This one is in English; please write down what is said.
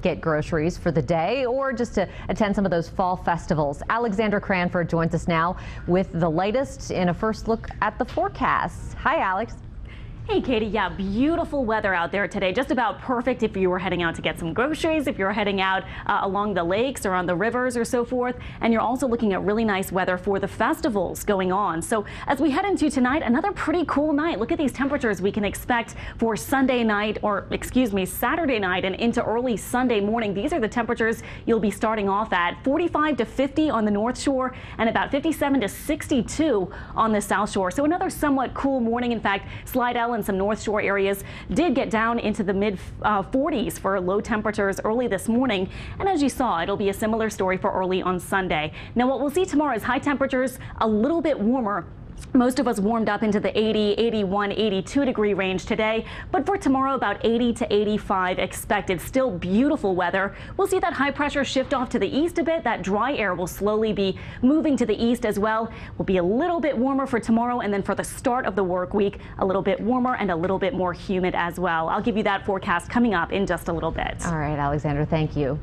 get groceries for the day or just to attend some of those fall festivals. Alexandra Cranford joins us now with the latest in a first look at the forecast. Hi, Alex. Hey Katie, yeah, beautiful weather out there today. Just about perfect if you were heading out to get some groceries, if you're heading out uh, along the lakes or on the rivers or so forth. And you're also looking at really nice weather for the festivals going on. So as we head into tonight, another pretty cool night. Look at these temperatures we can expect for Sunday night or excuse me, Saturday night and into early Sunday morning. These are the temperatures you'll be starting off at 45 to 50 on the North Shore and about 57 to 62 on the South Shore. So another somewhat cool morning. In fact, Slidell some North Shore areas did get down into the mid uh, 40s for low temperatures early this morning. And as you saw, it'll be a similar story for early on Sunday. Now, what we'll see tomorrow is high temperatures a little bit warmer most of us warmed up into the 80, 81, 82 degree range today, but for tomorrow about 80 to 85 expected. Still beautiful weather. We'll see that high pressure shift off to the east a bit. That dry air will slowly be moving to the east as well. Will be a little bit warmer for tomorrow and then for the start of the work week, a little bit warmer and a little bit more humid as well. I'll give you that forecast coming up in just a little bit. All right, Alexandra, thank you.